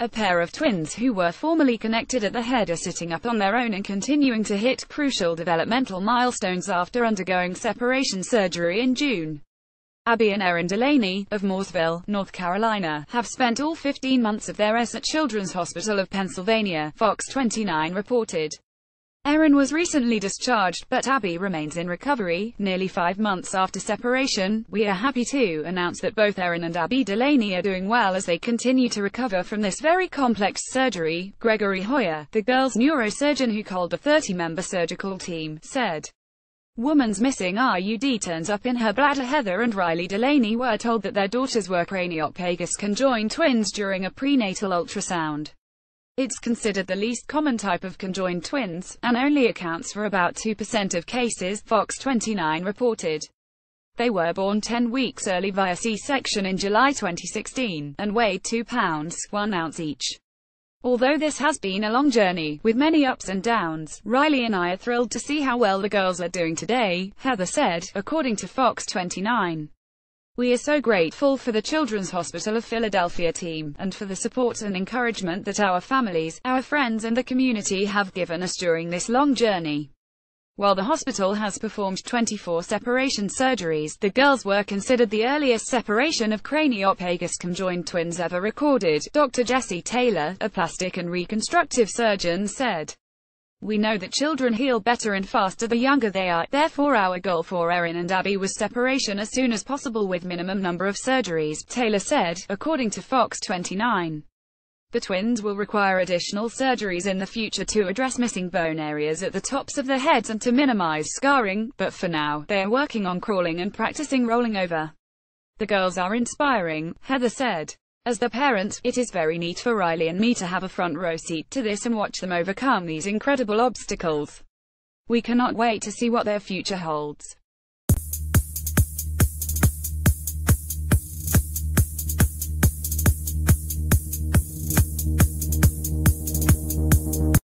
A pair of twins who were formerly connected at the head are sitting up on their own and continuing to hit crucial developmental milestones after undergoing separation surgery in June. Abby and Erin Delaney, of Mooresville, North Carolina, have spent all 15 months of their S at Children's Hospital of Pennsylvania, Fox 29 reported. Erin was recently discharged, but Abby remains in recovery. Nearly five months after separation, we are happy to announce that both Erin and Abby Delaney are doing well as they continue to recover from this very complex surgery, Gregory Heuer, the girl's neurosurgeon who called the 30-member surgical team, said. Woman's missing IUD turns up in her bladder Heather and Riley Delaney were told that their daughters were craniopagus conjoined twins during a prenatal ultrasound. It's considered the least common type of conjoined twins, and only accounts for about 2% of cases, Fox 29 reported. They were born 10 weeks early via C-section in July 2016, and weighed 2 pounds, 1 ounce each. Although this has been a long journey, with many ups and downs, Riley and I are thrilled to see how well the girls are doing today, Heather said, according to Fox 29. We are so grateful for the Children's Hospital of Philadelphia team, and for the support and encouragement that our families, our friends and the community have given us during this long journey. While the hospital has performed 24 separation surgeries, the girls were considered the earliest separation of craniopagus conjoined twins ever recorded, Dr. Jesse Taylor, a plastic and reconstructive surgeon said. We know that children heal better and faster the younger they are, therefore our goal for Erin and Abby was separation as soon as possible with minimum number of surgeries, Taylor said, according to Fox 29. The twins will require additional surgeries in the future to address missing bone areas at the tops of their heads and to minimize scarring, but for now, they are working on crawling and practicing rolling over. The girls are inspiring, Heather said. As the parent, it is very neat for Riley and me to have a front row seat to this and watch them overcome these incredible obstacles. We cannot wait to see what their future holds.